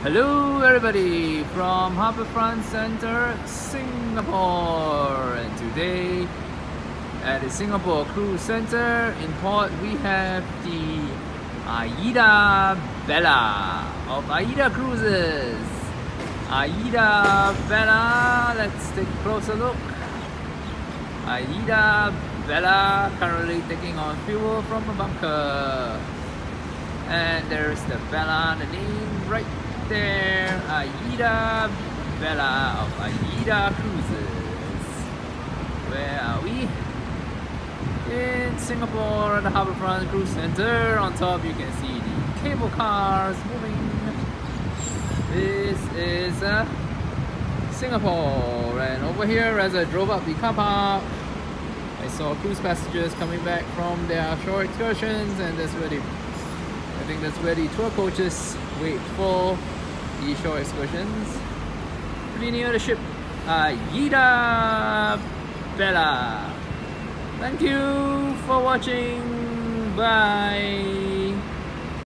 Hello everybody from Harbourfront Centre, Singapore and today at the Singapore Cruise Centre in port we have the Aida Bella of Aida Cruises. Aida Bella, let's take a closer look. Aida Bella currently taking on fuel from a bunker. And there's the Bella, the name right there, Aida Bella of Aida Cruises. Where are we? In Singapore at the Harbourfront Cruise Center. On top you can see the cable cars moving. This is uh, Singapore and over here as I drove up the car park I saw cruise passengers coming back from their shore excursions and that's where they I think that's where the tour coaches wait for the shore excursions. Pretty near the ship. Uh, Aida Bella. Thank you for watching. Bye.